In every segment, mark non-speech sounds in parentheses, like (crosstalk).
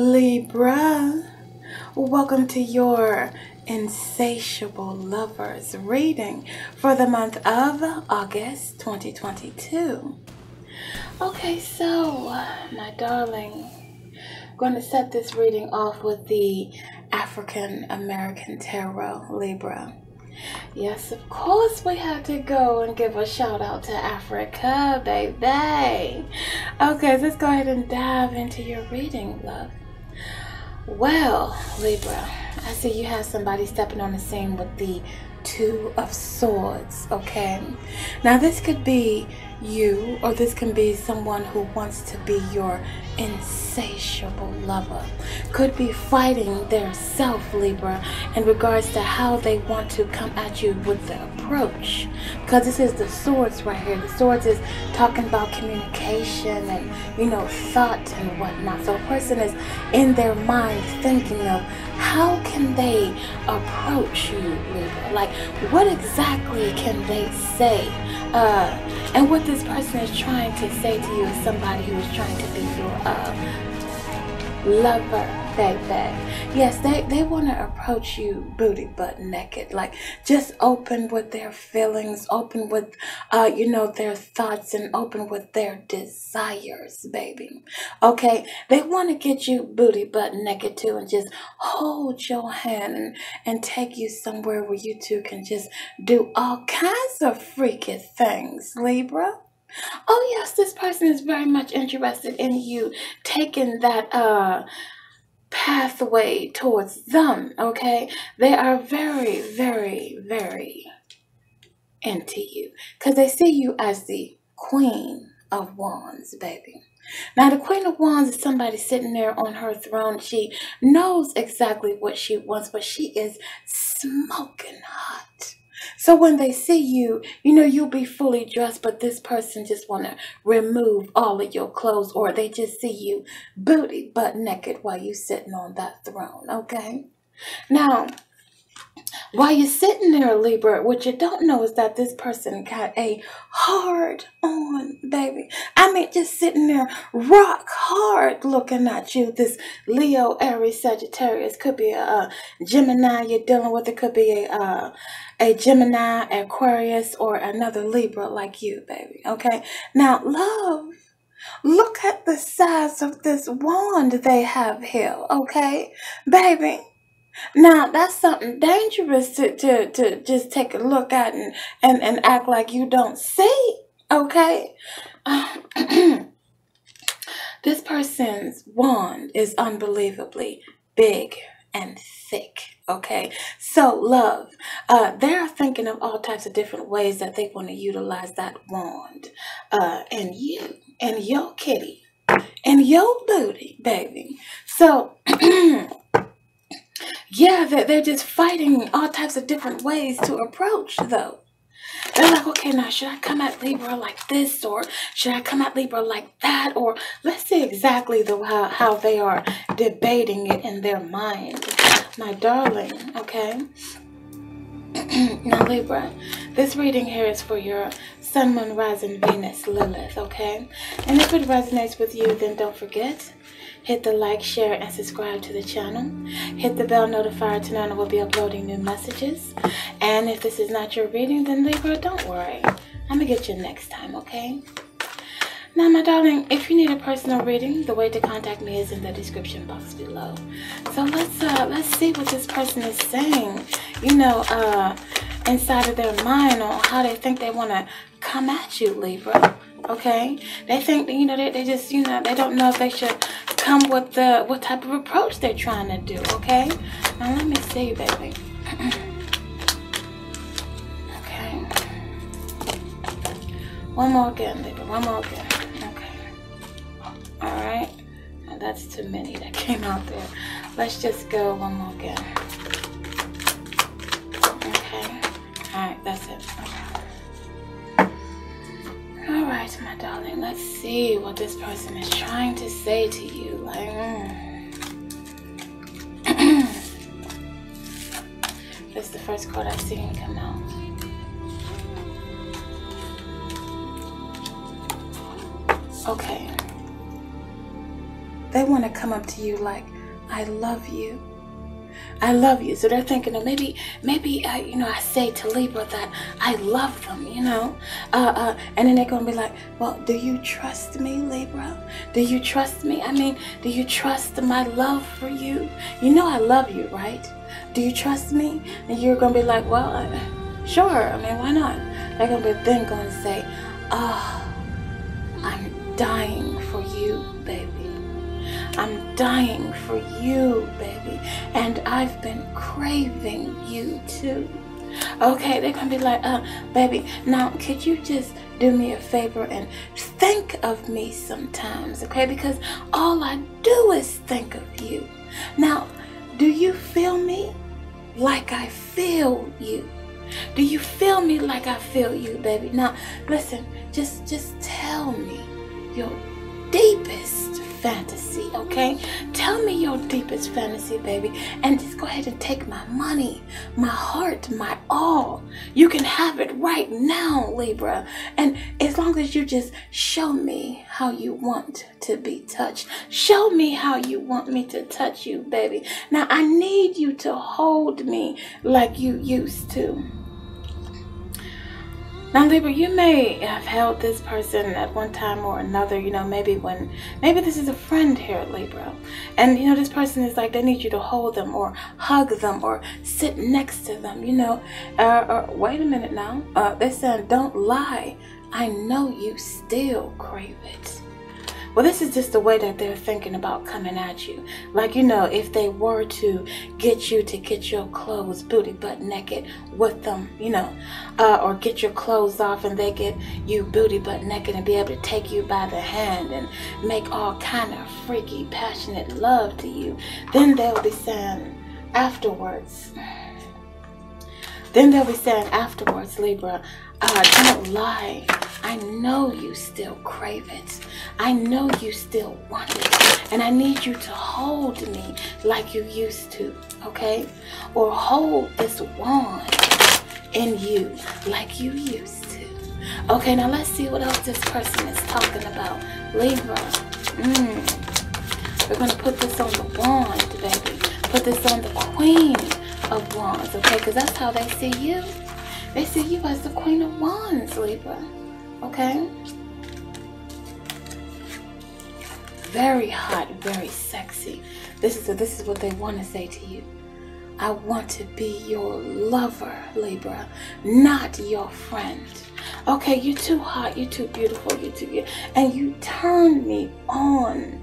Libra, welcome to your insatiable lovers reading for the month of August 2022. Okay, so my darling, I'm going to set this reading off with the African American Tarot Libra. Yes, of course, we had to go and give a shout out to Africa, baby. Okay, let's go ahead and dive into your reading, love. Well, Libra, I see you have somebody stepping on the scene with the Two of Swords, okay? Now, this could be you, or this can be someone who wants to be your insatiable lover. Could be fighting their self, Libra, in regards to how they want to come at you with the approach. Because this is the swords right here. The swords is talking about communication and, you know, thought and whatnot. So a person is in their mind thinking of how can they approach you, Libra? Like, what exactly can they say? Uh, and what this person is trying to say to you is somebody who is trying to be your uh, lover baby. Yes, they, they want to approach you booty butt naked. Like, just open with their feelings, open with, uh, you know, their thoughts, and open with their desires, baby. Okay? They want to get you booty butt naked too and just hold your hand and, and take you somewhere where you two can just do all kinds of freaky things, Libra. Oh yes, this person is very much interested in you taking that uh pathway towards them, okay? They are very, very, very into you because they see you as the queen of wands, baby. Now, the Queen of Wands is somebody sitting there on her throne. She knows exactly what she wants, but she is smoking hot. So when they see you, you know, you'll be fully dressed, but this person just want to remove all of your clothes or they just see you booty butt naked while you sitting on that throne, okay? Now, while you're sitting there, Libra, what you don't know is that this person got a hard on, baby. I mean, just sitting there, rock hard looking at you. This Leo, Aries, Sagittarius could be a, Gemini you're dealing with. It could be a, a Gemini, Aquarius, or another Libra like you, baby. Okay? Now, love. Look at the size of this wand they have here, okay? Baby, now that's something dangerous to, to, to just take a look at and, and, and act like you don't see. Okay? (clears throat) this person's wand is unbelievably big and thick. Okay, so love, uh, they're thinking of all types of different ways that they want to utilize that wand, uh, and you and your kitty and your booty, baby. So (clears throat) Yeah, they're, they're just fighting all types of different ways to approach, though. They're like, okay, now should I come at Libra like this, or should I come at Libra like that, or let's see exactly the how, how they are debating it in their mind, my darling. Okay. (clears throat) now Libra, this reading here is for your Sun, Moon, Rising, Venus, Lilith. Okay, and if it resonates with you, then don't forget Hit the like, share, and subscribe to the channel. Hit the bell notifier to know when we'll be uploading new messages. And if this is not your reading, then Libra, don't worry. I'm going to get you next time, okay? Now, my darling, if you need a personal reading, the way to contact me is in the description box below. So let's uh, let's see what this person is saying. You know, uh, inside of their mind or how they think they want to come at you, Libra. Okay, they think that you know they, they just you know they don't know if they should come with the what type of approach they're trying to do, okay? Now let me see, baby. (clears throat) okay. One more again, baby. One more again. Okay. Alright. Now that's too many that came out there. Let's just go one more again. Darling, let's see what this person is trying to say to you. Like, mm. (clears throat) this is the first card I've seen come out. Okay. they want to come up to you like, I love you. I love you. So they're thinking of maybe, maybe, you know, I say to Libra that I love them, you know, uh, uh, and then they're gonna be like, well, do you trust me, Libra? Do you trust me? I mean, do you trust my love for you? You know I love you, right? Do you trust me? And you're gonna be like, well, uh, sure. I mean, why not? They're gonna be then gonna say, oh, I'm dying. I'm dying for you, baby. And I've been craving you too. Okay, they're gonna be like, uh, baby, now could you just do me a favor and think of me sometimes, okay? Because all I do is think of you. Now, do you feel me like I feel you? Do you feel me like I feel you, baby? Now, listen, just just tell me your deepest fantasy, okay? Tell me your deepest fantasy, baby, and just go ahead and take my money, my heart, my all. You can have it right now, Libra. And as long as you just show me how you want to be touched, show me how you want me to touch you, baby. Now, I need you to hold me like you used to. Now, Libra, you may have held this person at one time or another, you know, maybe when, maybe this is a friend here, at Libra. And, you know, this person is like, they need you to hold them or hug them or sit next to them, you know. Uh, or, wait a minute now. Uh, they're saying, don't lie. I know you still crave it. Well, this is just the way that they're thinking about coming at you. Like, you know, if they were to get you to get your clothes booty butt naked with them, you know, uh, or get your clothes off and they get you booty butt naked and be able to take you by the hand and make all kind of freaky, passionate love to you, then they'll be saying afterwards, then they'll be saying afterwards, Libra, uh, don't lie. I know you still crave it. I know you still want it. And I need you to hold me like you used to, okay? Or hold this wand in you like you used to. Okay, now let's see what else this person is talking about. Libra. Mm. We're going to put this on the wand, baby. Put this on the queen of wands, okay? Because that's how they see you. They see you as the Queen of Wands, Libra. Okay? Very hot, very sexy. This is, this is what they want to say to you. I want to be your lover, Libra, not your friend. Okay, you're too hot, you're too beautiful, you're too beautiful. And you turn me on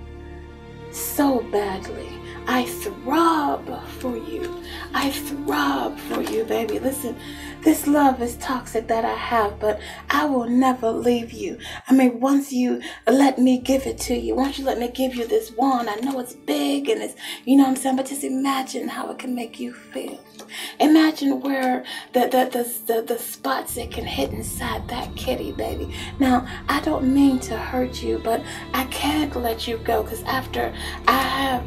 so badly. I throb for you. I throb for you, baby. Listen, this love is toxic that I have, but I will never leave you. I mean, once you let me give it to you, once you let me give you this wand, I know it's big and it's, you know what I'm saying, but just imagine how it can make you feel. Imagine where the, the, the, the, the spots it can hit inside that kitty, baby. Now, I don't mean to hurt you, but I can't let you go because after I have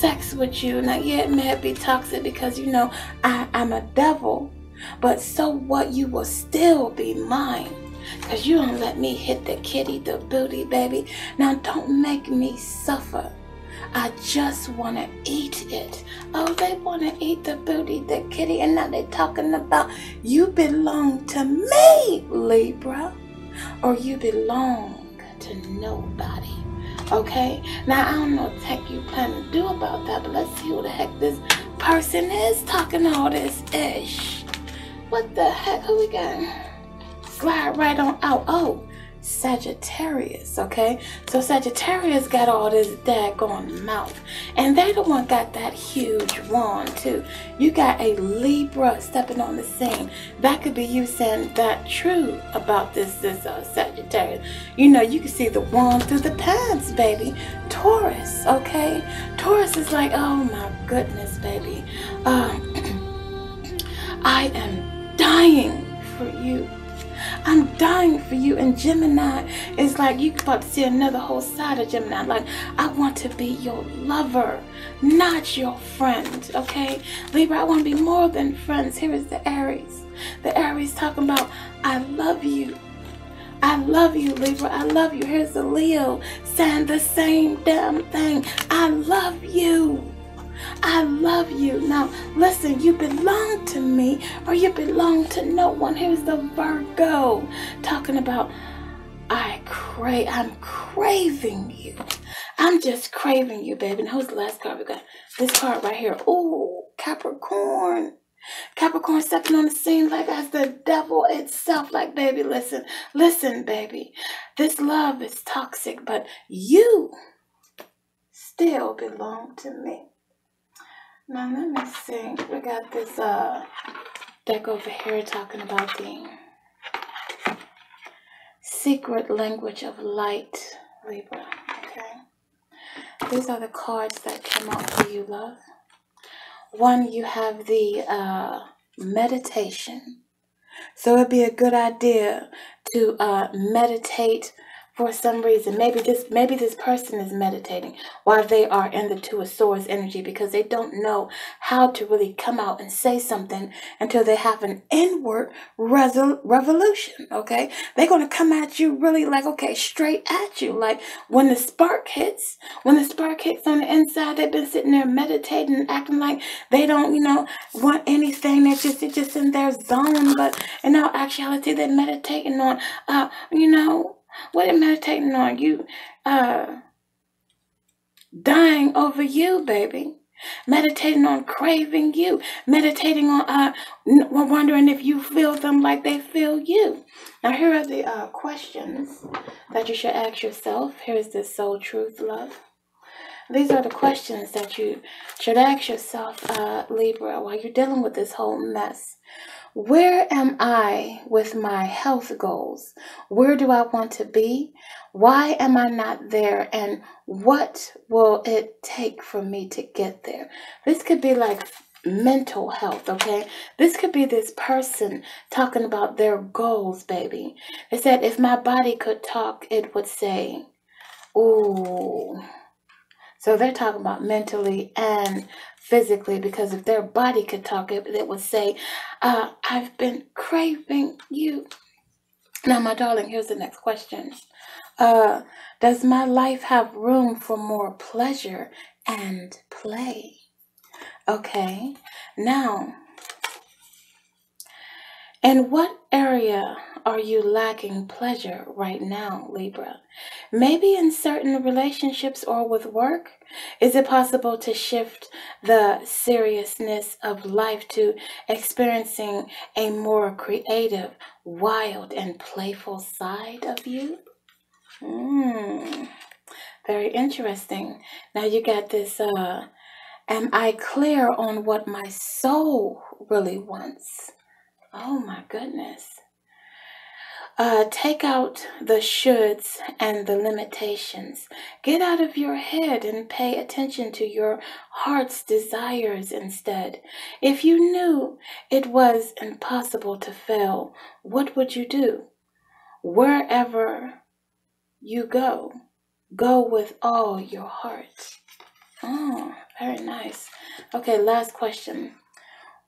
sex with you, now, yeah, it may be toxic because, you know, I, I'm a devil. But so what? You will still be mine. Because you don't let me hit the kitty, the booty, baby. Now don't make me suffer. I just want to eat it. Oh, they want to eat the booty, the kitty, and now they're talking about you belong to me, Libra, or you belong to nobody. Okay? Now, I don't know what the heck you plan to do about that, but let's see who the heck this person is talking all this ish. What the heck? Who we got? Slide right on out. Oh, Sagittarius, okay? So Sagittarius got all this daggone mouth. And they the one got that huge wand too. You got a Libra stepping on the scene. That could be you saying that true about this, this uh, Sagittarius. You know, you can see the wand through the pants, baby. Taurus, okay? Taurus is like, oh my goodness, baby. Um, (clears throat) I am dying for you. I'm dying for you. And Gemini is like, you about to see another whole side of Gemini. Like, I want to be your lover, not your friend. Okay? Libra, I want to be more than friends. Here is the Aries. The Aries talking about, I love you. I love you, Libra. I love you. Here's the Leo saying the same damn thing. I love you. I love you. Now, listen, you belong to me or you belong to no one. Here's the Virgo talking about I crave, I'm craving you. I'm just craving you, baby. And who's the last card we got? This card right here. Oh, Capricorn. Capricorn stepping on the scene like as the devil itself. Like, baby, listen, listen, baby. This love is toxic, but you still belong to me. Now, let me see. We got this uh deck over here talking about the secret language of light, Libra. Okay. These are the cards that came out for you, love. One, you have the uh, meditation. So it'd be a good idea to uh, meditate for some reason. Maybe this maybe this person is meditating while they are in the two of swords energy because they don't know how to really come out and say something until they have an inward revolution. Okay, they're gonna come at you really like okay, straight at you. Like when the spark hits, when the spark hits on the inside, they've been sitting there meditating acting like they don't, you know, want anything. They're just they're just in their zone, but in all actuality, they're meditating on, uh, you know what are meditating on? You uh dying over you, baby. Meditating on craving you. Meditating on uh wondering if you feel them like they feel you. Now here are the uh questions that you should ask yourself. Here's the soul truth love. These are the questions that you should ask yourself, uh, Libra, while you're dealing with this whole mess. Where am I with my health goals? Where do I want to be? Why am I not there? And what will it take for me to get there? This could be like mental health, okay? This could be this person talking about their goals, baby. They said, if my body could talk, it would say, Ooh. So they're talking about mentally and physically because if their body could talk, it, it would say, uh, I've been craving you. Now, my darling, here's the next question. Uh, does my life have room for more pleasure and play? Okay, now in what area are you lacking pleasure right now, Libra? Maybe in certain relationships or with work? Is it possible to shift the seriousness of life to experiencing a more creative, wild, and playful side of you? Hmm, very interesting. Now you got this, uh, am I clear on what my soul really wants? Oh my goodness. Uh, take out the shoulds and the limitations. Get out of your head and pay attention to your heart's desires instead. If you knew it was impossible to fail, what would you do? Wherever you go, go with all your heart. Oh, very nice. Okay, last question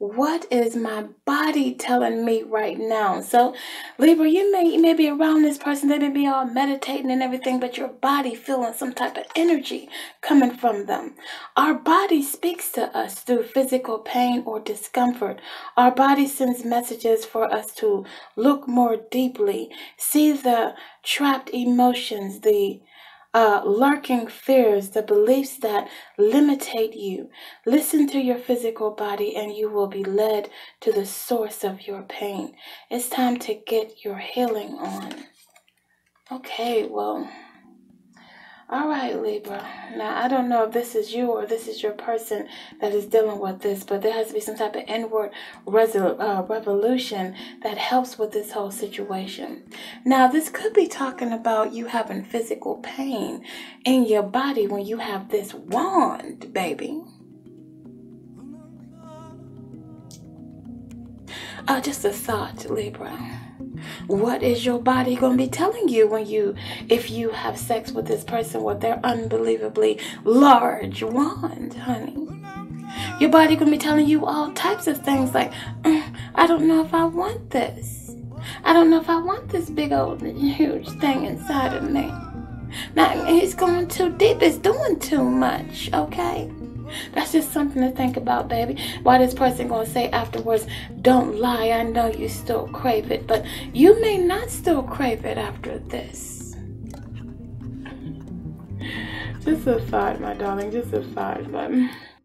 what is my body telling me right now? So, Libra, you may you may be around this person, they may be all meditating and everything, but your body feeling some type of energy coming from them. Our body speaks to us through physical pain or discomfort. Our body sends messages for us to look more deeply, see the trapped emotions, the uh, lurking fears, the beliefs that limitate you. Listen to your physical body and you will be led to the source of your pain. It's time to get your healing on. Okay, well. All right, Libra. Now, I don't know if this is you or this is your person that is dealing with this, but there has to be some type of inward uh, revolution that helps with this whole situation. Now, this could be talking about you having physical pain in your body when you have this wand, baby. Uh, just a thought, Libra. What is your body going to be telling you when you, if you have sex with this person with their unbelievably large wand, honey? Your body going to be telling you all types of things like, mm, I don't know if I want this. I don't know if I want this big old huge thing inside of me. Now, he's going too deep. It's doing too much, okay? That's just something to think about, baby. Why this person gonna say afterwards, don't lie, I know you still crave it, but you may not still crave it after this. Just a thought, my darling, just a thought, but